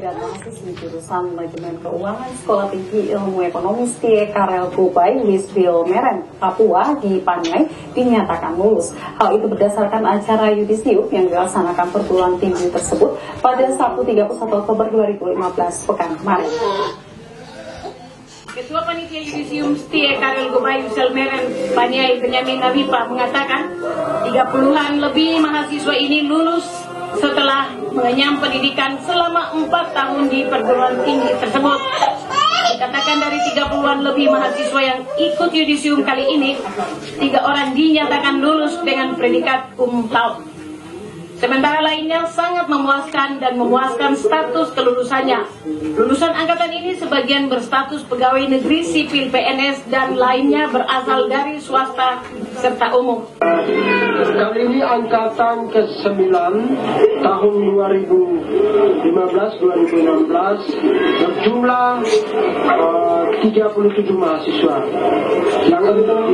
dan mahasiswi jurusan manajemen keuangan Sekolah Tinggi Ilmu Ekonomi STIE Karel Gubay Wisbil Meren, Papua di Panyai dinyatakan lulus. Hal itu berdasarkan acara yudisium yang dilaksanakan perguruan tinggi tersebut pada Sabtu 31 Oktober 2015 pekan kemarin. Ketua Panitia Yudisium STIE Karel Gubay Wisbil Meren, Panyai Benyamin Nabipa mengatakan 30-an lebih mahasiswa ini lulus setelah mengenyam pendidikan selama empat tahun di perguruan tinggi tersebut. Dikatakan dari 30-an lebih mahasiswa yang ikut yudisium kali ini, tiga orang dinyatakan lulus dengan predikat cum. Sementara lainnya sangat memuaskan dan memuaskan status kelulusannya. Lulusan angkatan ini sebagian berstatus pegawai negeri sipil PNS dan lainnya berasal dari swasta serta umum. Kali ini angkatan ke-9 tahun 2015-2016 berjumlah uh, 37 mahasiswa yang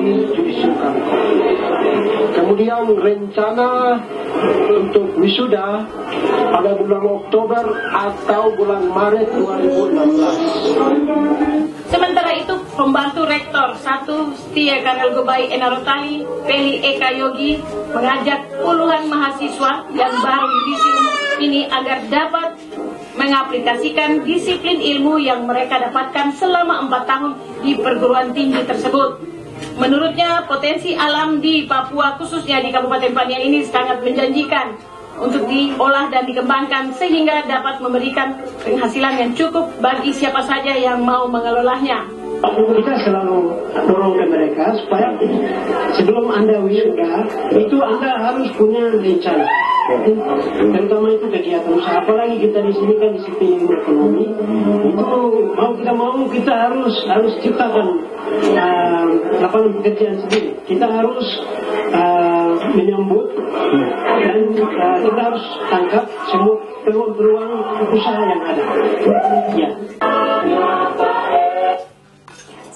dijudisikan. Kemudian rencana untuk wisuda pada bulan Oktober atau bulan Maret 2016. Sementara itu, pembantu rektor satu Setia Karel Gobai Enarotali, Peli Eka Yogi, mengajak puluhan mahasiswa yang baru yudisium ini agar dapat mengaplikasikan disiplin ilmu yang mereka dapatkan selama empat tahun di perguruan tinggi tersebut. Menurutnya, potensi alam di Papua, khususnya di Kabupaten Paniai ini sangat menjanjikan untuk diolah dan dikembangkan sehingga dapat memberikan penghasilan yang cukup bagi siapa saja yang mau mengelolanya. Kita selalu dorong ke mereka supaya sebelum Anda wisuda, itu Anda harus punya rencana. Terutama itu kegiatan usaha. Apalagi kita di sini kan disiplin ekonomi. Itu mau kita mau kita harus harus ciptakan uh, lapangan pekerjaan sendiri. Kita harus uh, menyambut dan uh, kita harus tangkap semua peluang-peluang usaha yang ada. Ya.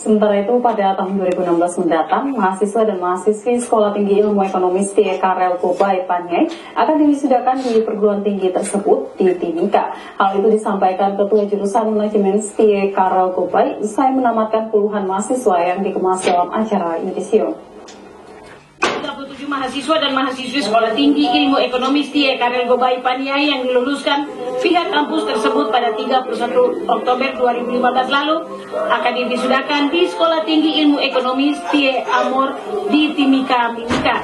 Sementara itu, pada tahun 2016 mendatang, mahasiswa dan mahasiswi Sekolah Tinggi Ilmu Ekonomi STIE Karel Kobai Panyai akan diwisudakan di perguruan tinggi tersebut di Timika. Hal itu disampaikan Ketua Jurusan Manajemen STIE Karel Kobai usai menamatkan puluhan mahasiswa yang dikemas dalam acara yudisium. 37 mahasiswa dan mahasiswi Sekolah Tinggi Ilmu Ekonomi STIE Karel Gobai Paniai yang diluluskan pihak kampus tersebut pada 31 Oktober 2015 lalu akan diwisudakan di Sekolah Tinggi Ilmu Ekonomi STIE Amor di Timika, Mimika.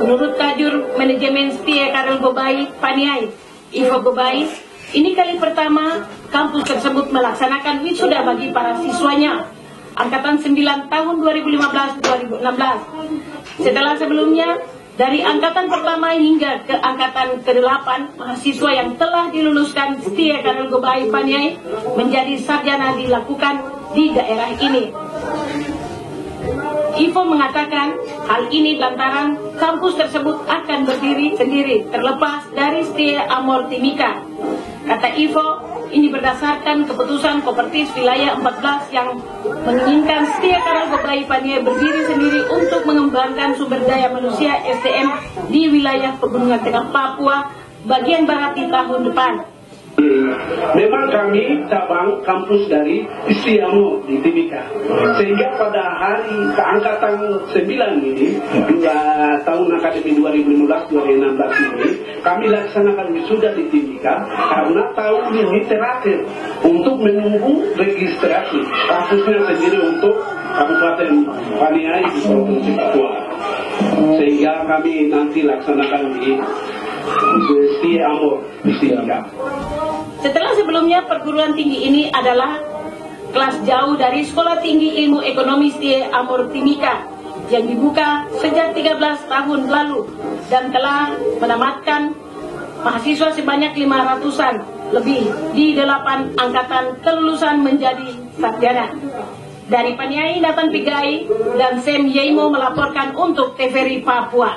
Menurut Tajur Manajemen STIE Karel Gobai Paniai, Ivo Gobai, ini kali pertama kampus tersebut melaksanakan wisuda bagi para siswanya angkatan 9 tahun 2015-2016. Setelah sebelumnya, dari angkatan pertama hingga ke angkatan ke-8, mahasiswa yang telah diluluskan setia Karel Gobai Panyai menjadi sarjana dilakukan di daerah ini. Ivo mengatakan hal ini lantaran kampus tersebut akan berdiri sendiri terlepas dari Setia Amor Timika. Kata Ivo, ini berdasarkan keputusan Kopertis Wilayah 14 yang menginginkan setiap Karang Koplai Paniai berdiri sendiri untuk mengembangkan sumber daya manusia SDM di wilayah Pegunungan Tengah Papua bagian barat di tahun depan. Memang kami cabang kampus dari Istiamu di Timika. Sehingga pada hari keangkatan 9 ini, dua tahun akademi 2015-2016 ini, kami laksanakan wisuda di Timika karena tahun ini terakhir untuk menunggu registrasi kampusnya sendiri untuk Kabupaten Paniai di Provinsi Papua. Sehingga kami nanti laksanakan di Istiamu di Timika. Setelah sebelumnya perguruan tinggi ini adalah kelas jauh dari Sekolah Tinggi Ilmu Ekonomi STIE Amor Timika yang dibuka sejak 13 tahun lalu dan telah menamatkan mahasiswa sebanyak 500-an lebih di delapan angkatan kelulusan menjadi sarjana. Dari Paniai Nathan Pigai dan Sem Yeimo melaporkan untuk TVRI Papua.